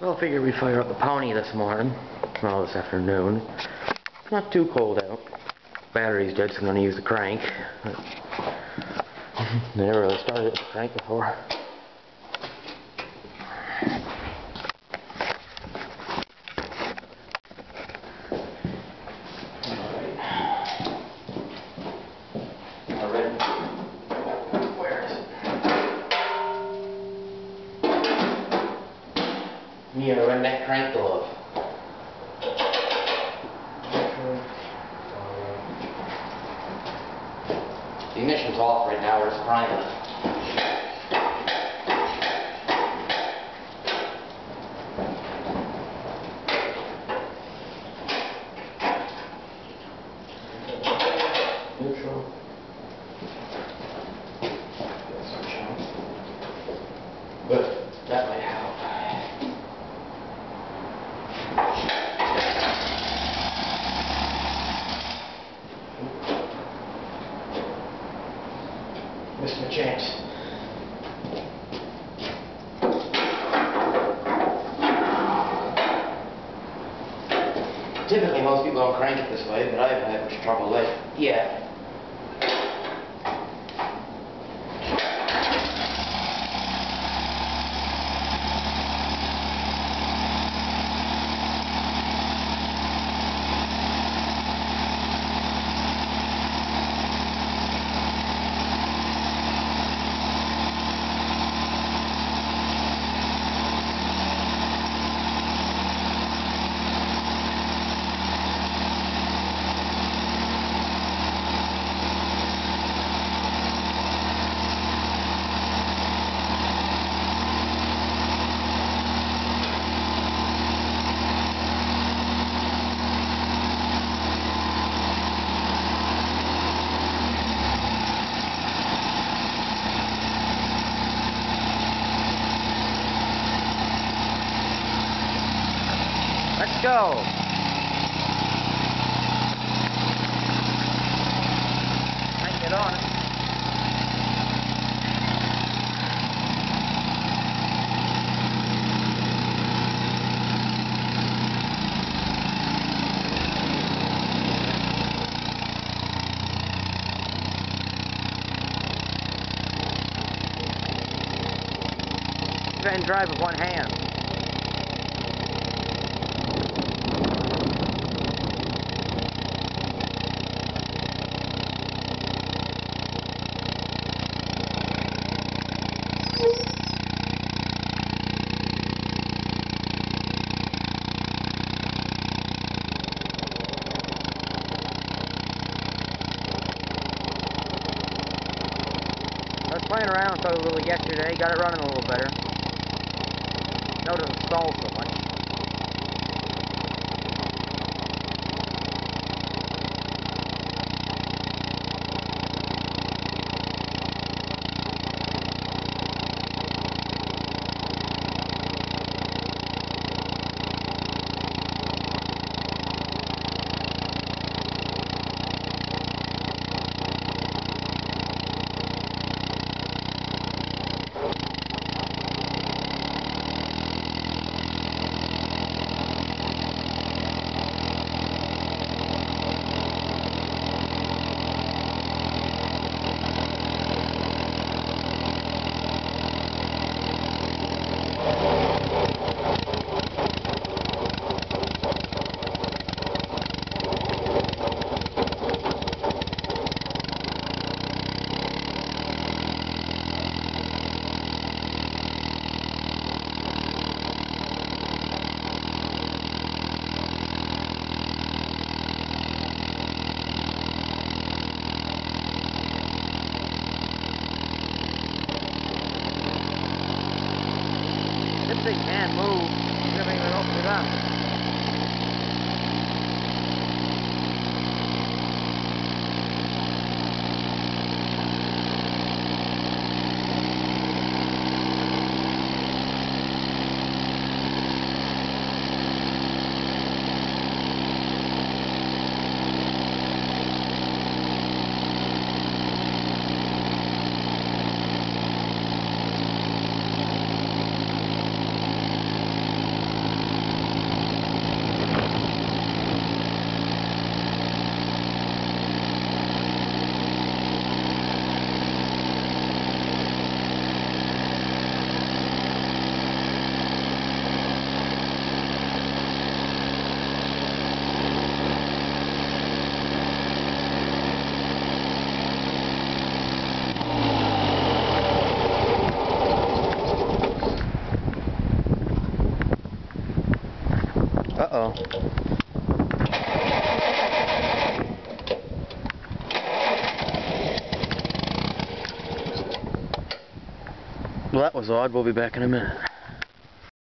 Well, I figured we'd fire up the pony this morning. Well, this afternoon. It's not too cold out. Battery's dead, so I'm gonna use the crank. Never really started the crank before. Where is it? Me and a redneck crank glove. The ignition's off right now, we're just. Neutral. Good, that might My chance. Typically, most people don't crank it this way, but I haven't had much trouble it. Yeah. Go. I can get on it. And drive with one hand. It a little yesterday, got it running a little better. No, it doesn't so much. This thing can't move. You never even it up. Well, that was odd. We'll be back in a minute.